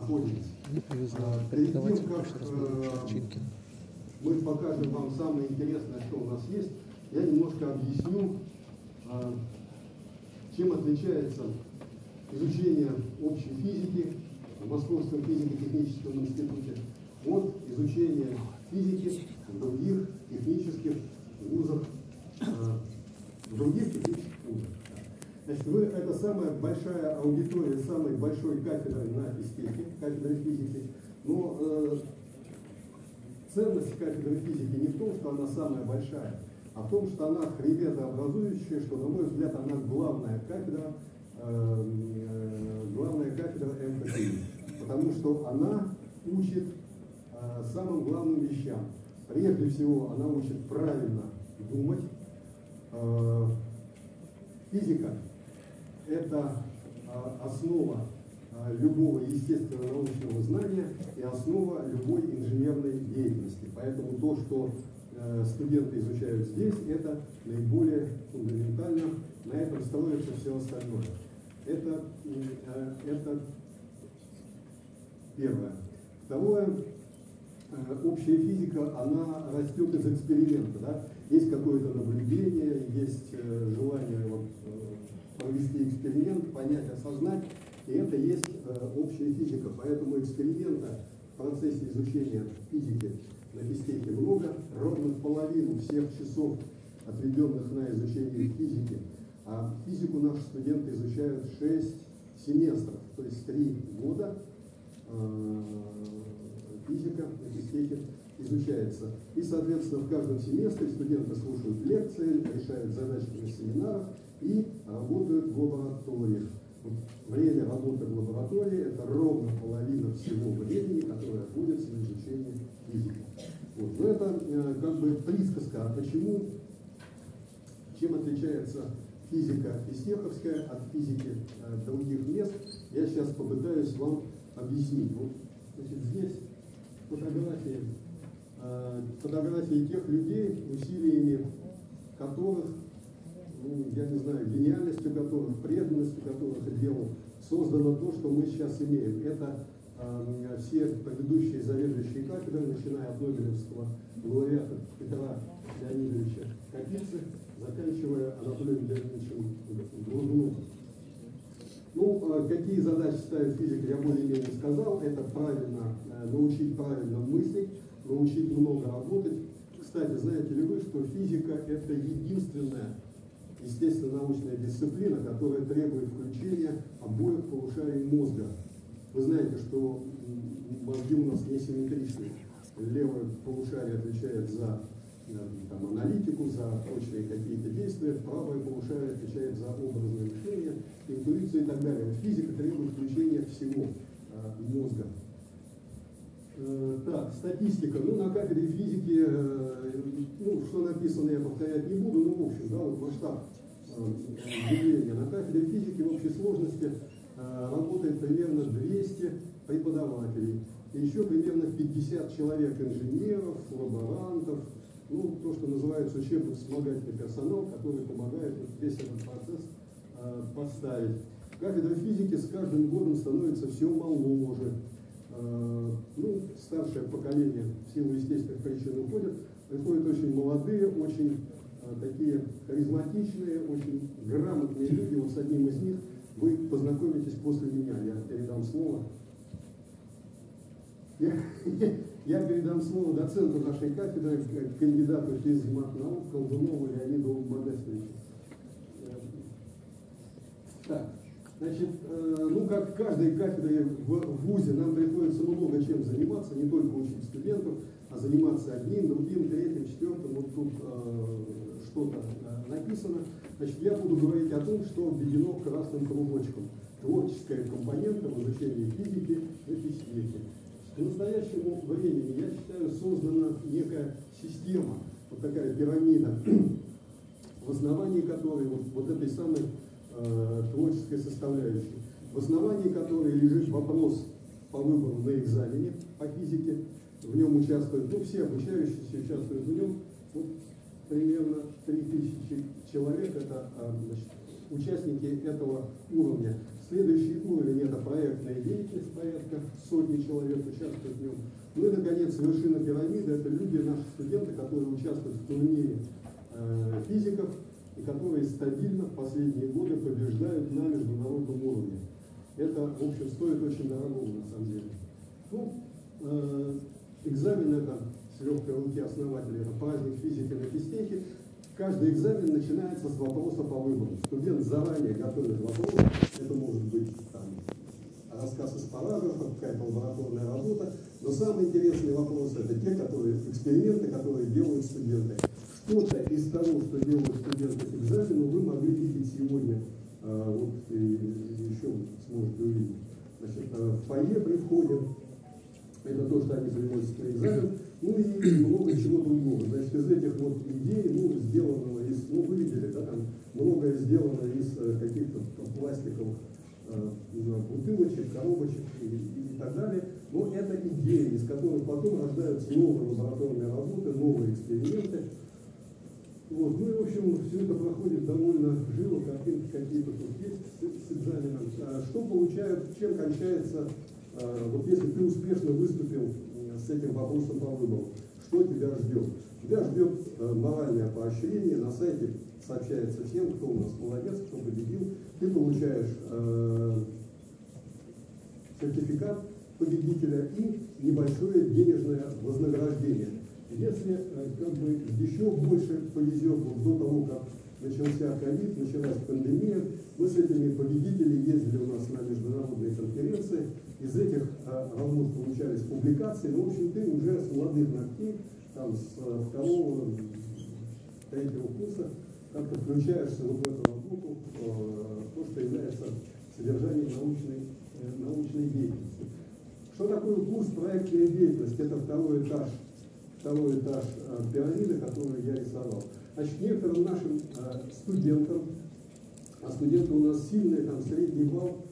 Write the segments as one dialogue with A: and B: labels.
A: находитесь.
B: Повезло
A: Перед тем, как э,
B: Чинкин.
A: мы покажем вам самое интересное, что у нас есть, я немножко объясню, а, чем отличается изучение общей физики в Московском физико-техническом институте от изучения физики в других технических вузах, а, в других. Значит, вы, это самая большая аудитория самой большой кафедры на физтехе, кафедры физики, но э, ценность кафедры физики не в том, что она самая большая, а в том, что она хребетообразующая, что, на мой взгляд, она главная кафедра, э, э, главная кафедра МФТИ, потому что она учит э, самым главным вещам. Прежде всего, она учит правильно думать. Э, физика – это э, основа э, любого естественно-научного знания и основа любой инженерной деятельности. Поэтому то, что э, студенты изучают здесь, это наиболее фундаментально, на этом строится все остальное. Это, э, это первое. Второе, э, общая физика, она растет из эксперимента. Да? Есть какое-то наблюдение, есть желание вот, провести эксперимент, понять, осознать, и это есть общая физика. Поэтому эксперимента в процессе изучения физики на физтехе много, ровно половину всех часов, отведенных на изучение физики, а физику наши студенты изучают 6 семестров, то есть 3 года э, физика на физтехе изучается. И, соответственно, в каждом семестре студенты слушают лекции, решают задачи на семинарах и работают в лабораториях. Время работы в лаборатории – это ровно половина всего времени, которое отводится на изучение физики. Вот. Но это э, как бы присказка, а почему, чем отличается физика физтеховская от физики э, других мест, я сейчас попытаюсь вам объяснить. Вот, значит, здесь фотографии, э, фотографии тех людей, усилиями которых знаю, гениальностью которых, преданностью которых делу создано то, что мы сейчас имеем. Это э, все предыдущие заведующие кафедры, начиная от Нобелевского лауреата Петра Леонидовича Капицы, заканчивая Анатолием Леонидовичем Глазуновым. Ну, э, какие задачи ставит физик, я более-менее сказал. Это правильно э, научить правильно мыслить, научить много работать. Кстати, знаете ли вы, что физика – это единственная естественно-научная дисциплина, которая требует включения обоих полушарий мозга. Вы знаете, что мозги у нас несимметричные. Левое полушарие отвечает за э, там, аналитику, за точные какие-то действия, правое полушарие отвечает за образное мышление, интуицию и так далее. Физика требует включения всего э, мозга. Э, так, статистика. Ну, на кафедре физики, э, ну, что написано, я повторять не буду, но, в общем, да, вот масштаб э, явления. На кафедре физики в общей сложности работает примерно 200 преподавателей. И еще примерно 50 человек инженеров, лаборантов, ну, то, что называется учебно-вспомогательный персонал, который помогает весь этот процесс поставить. Кафедра физики с каждым годом становится все моложе. Э, ну, старшее поколение в силу естественных причин уходит, приходят очень молодые, очень э, такие харизматичные, очень грамотные люди. Вот с одним из них вы познакомитесь после меня. Я передам слово. Я, я передам слово доценту нашей кафедры, кандидату физмат наук Колдунову Леониду Модестовичу. Э, так. Значит, э, ну как в каждой кафедре в ВУЗе нам приходится много чем заниматься, не только учить студентов, а заниматься одним, другим, третьим, четвертым. Вот тут э, что-то э, написано. Значит, я буду говорить о том, что введено красным кружочком. Творческая компонента в изучении физики и физики. К настоящему времени, я считаю, создана некая система, вот такая пирамида, в основании которой вот, вот этой самой э, творческой составляющей, в основании которой лежит вопрос по выбору на экзамене по физике. В нем участвуют, ну, все обучающиеся участвуют в нем. Вот, примерно 3000 человек, это а, значит, участники этого уровня. Следующий уровень – это проектная деятельность, порядка сотни человек участвуют в нем. Ну и, наконец, вершина пирамиды – это люди, наши студенты, которые участвуют в турнире э, физиков и которые стабильно в последние годы побеждают на международном уровне. Это, в общем, стоит очень дорого на самом деле. Ну, э, экзамен это с легкой руки основателя, это праздник физики на физтехе. Каждый экзамен начинается с вопроса по выбору. Студент заранее готовит вопрос, это может быть там, рассказ из параграфа, какая-то лабораторная работа. Но самый интересный вопрос это те, которые, эксперименты, которые делают студенты. Что-то из того, что делают студенты к экзамену, вы могли видеть сегодня, а, вот еще сможете увидеть. Значит, а, в фойе при входе, это то, что они занимаются на экзамен, ну и много чего другого. Значит, из этих вот идей, ну, сделанного из, ну, вы видели, да, там многое сделано из э, каких-то пластиковых э, бутылочек, коробочек и, и, и так далее. Но это идеи, из которых потом рождаются новые лабораторные работы, новые эксперименты. Вот. Ну и, в общем, все это проходит довольно живо, картинки какие-то тут есть с, экзаменом. А что получают, чем кончается, а, вот если ты успешно выступил с этим вопросом по выбору, что тебя ждет? Тебя ждет а, моральное поощрение, на сайте сообщается всем, кто у нас молодец, кто победил. Ты получаешь э, сертификат победителя и небольшое денежное вознаграждение. Если э, как бы еще больше повезет вот до того, как начался ковид, началась пандемия, мы с этими победителями ездили у нас на международные конференции, из этих а, работ получались публикации, но, в общем, ты уже с молодых ногтей, там, с э, второго, третьего курса, как-то включаешься вот в эту работу, э, то, что является содержанием научной, научной деятельности. Что такое курс проектная деятельность? Это второй этаж второй этаж э, пирамиды, которую я рисовал. Значит, некоторым нашим э, студентам, а студенты у нас сильные, там средний балл,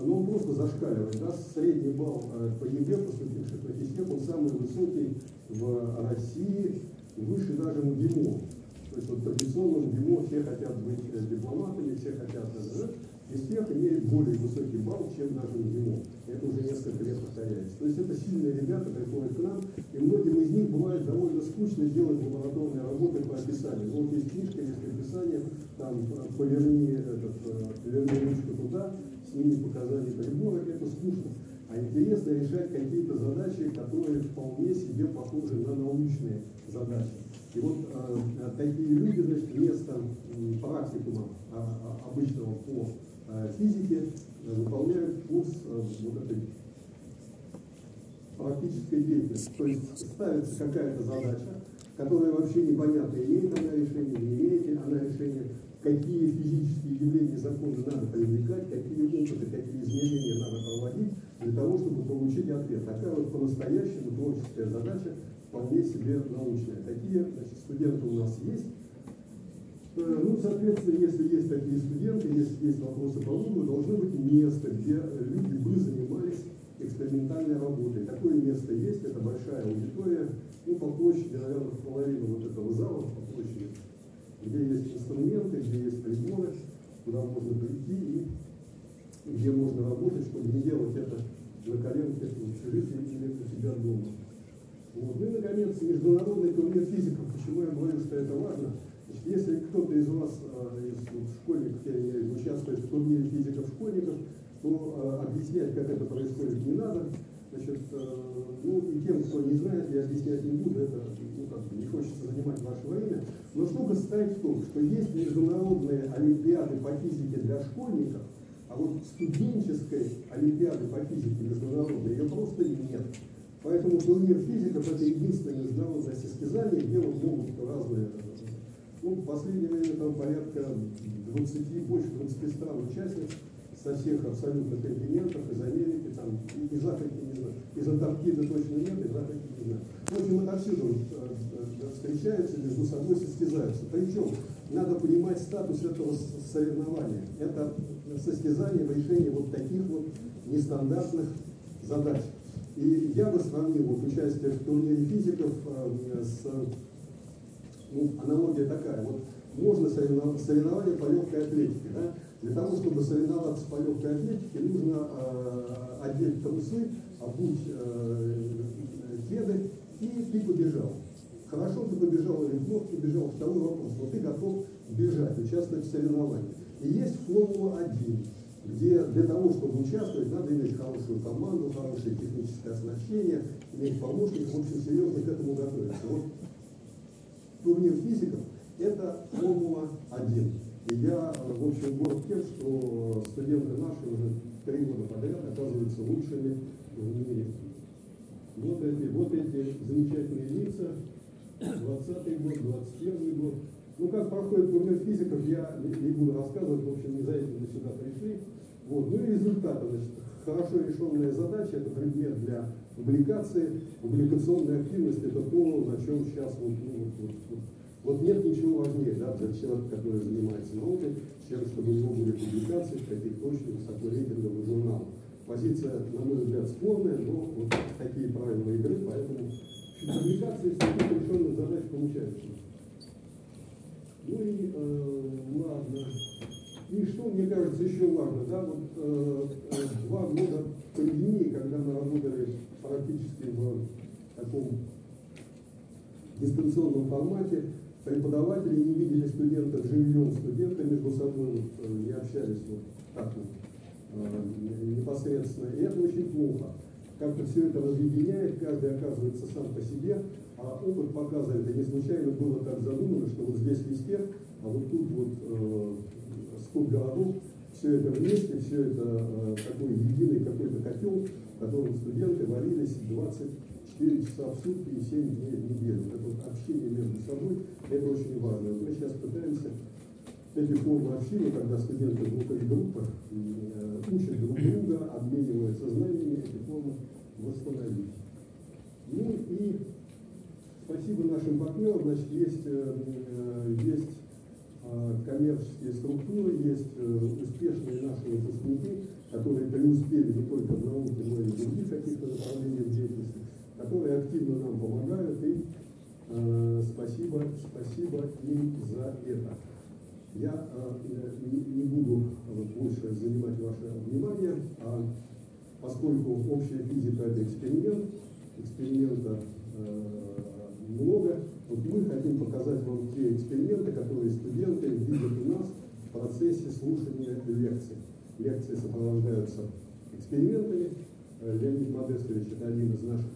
A: но он просто зашкаливает. Да? Средний балл э, по ЕГЭ, поступивших на физтех, он самый высокий в России, выше даже МГИМО. То есть вот традиционно МГИМО все хотят быть дипломатами, все хотят... Физтех имеет более высокий балл, чем даже МГИМО. Это уже несколько лет повторяется. То есть это сильные ребята приходят к нам, и многим из них бывает довольно скучно делать лабораторные работы по описанию. Вот есть книжка, есть описание, там поверни, этот, э, поверни ручку туда, сними показания прибора, это скучно. А интересно решать какие-то задачи, которые вполне себе похожи на научные задачи. И вот э, такие люди, значит, вместо практикума а, обычного по Э, физики э, выполняют курс э, вот этой практической деятельности. То есть ставится какая-то задача, которая вообще непонятно, имеет она решение, не имеет она решение, какие физические явления законы надо привлекать, какие опыты, какие измерения надо проводить для того, чтобы получить ответ. Такая вот по-настоящему творческая задача, вполне себе научная. Такие значит, студенты у нас есть. Э, ну, соответственно, если есть такие студенты, если есть вопросы по выбору, должно быть место, где люди бы занимались экспериментальной работой. Такое место есть, это большая аудитория, ну, по площади, наверное, в половину вот этого зала, по площади, где есть инструменты, где есть приборы, куда можно прийти и где можно работать, чтобы не делать это на коленке в общежитии или у себя дома. Вот. Ну и, наконец, международный турнир физиков. Почему я говорю, что это важно? Если кто-то из вас, э, из вот, школьников, я имею участвует в турнире физиков-школьников, то э, объяснять, как это происходит, не надо. Значит, э, ну и тем, кто не знает, я объяснять не буду, это ну, как бы не хочется занимать ваше время. Но штука стоит в том, что есть международные олимпиады по физике для школьников, а вот студенческой олимпиады по физике международной ее просто нет. Поэтому турнир физиков это единственное международное состязание, где вот могут разные ну, в последнее время там порядка 20, больше 20 стран участниц со всех абсолютно континентов, из Америки, там, из Африки, не знаю, из Антарктиды точно нет, из Африки не знаю. В общем, отовсюду э, э, встречаются, между собой состязаются. Причем надо понимать статус этого соревнования. Это состязание в решении вот таких вот нестандартных задач. И я бы сравнил вот участие в турнире физиков э, с ну, аналогия такая, вот можно соревнования по легкой атлетике, да? Для того, чтобы соревноваться по легкой атлетике, нужно э, одеть трусы, обуть э, и ты побежал. Хорошо ты побежал или плохо побежал, второй вопрос, но ты готов бежать, участвовать в соревнованиях. И есть Формула-1, где для того, чтобы участвовать, надо иметь хорошую команду, хорошее техническое оснащение, иметь помощников, в общем, серьезно к этому готовиться. Вот турнир физиков – это Формула-1. И я, в общем, горд тем, что студенты наши уже три года подряд оказываются лучшими в мире. Вот эти, вот эти замечательные лица, 20 год, 21 год. Ну, как проходит турнир физиков, я не буду рассказывать, в общем, не за этим мы сюда пришли. Вот. Ну и результаты, значит, хорошо решенная задача, это предмет для публикации, публикационная активность, это то, на чем сейчас вот, ну, вот, вот, вот нет ничего важнее да, для человека, который занимается наукой, чем чтобы у него были публикации в каких-то очень высокорейтинговых журналах. Позиция, на мой взгляд, спорная, но вот такие правила игры, поэтому публикации таких решенных задач получаются. Ну и э, ладно. И что, мне кажется, еще важно, да, вот таком дистанционном формате, преподаватели не видели студентов живьем, студенты между собой вот, э, не общались вот так вот, э, непосредственно. И это очень плохо. Как-то все это разъединяет, каждый оказывается сам по себе, а опыт показывает, и не случайно было так задумано, что вот здесь листер, а вот тут вот э, сколько городов, все это вместе, все это э, такой единый какой-то котел, в котором студенты варились 20 4 часа в сутки и 7 дней в неделю. Это вот общение между собой, это очень важно. Мы сейчас пытаемся эти формы общения, когда студенты в группах, группах э, учат друг друга, обмениваются знаниями, эти формы восстановить. Ну и спасибо нашим партнерам, значит, есть, э, э, есть коммерческие структуры, есть успешные наши выпускники, которые преуспели не только в науке, но и в других каких-то направлениях деятельности которые активно нам помогают, и э, спасибо, спасибо им за это. Я э, не, буду вот, больше занимать ваше внимание, а поскольку общая физика это эксперимент, эксперимента э, много, вот мы хотим показать вам те эксперименты, которые студенты видят у нас в процессе слушания лекций. Лекции сопровождаются экспериментами. Леонид Модестович – это один из наших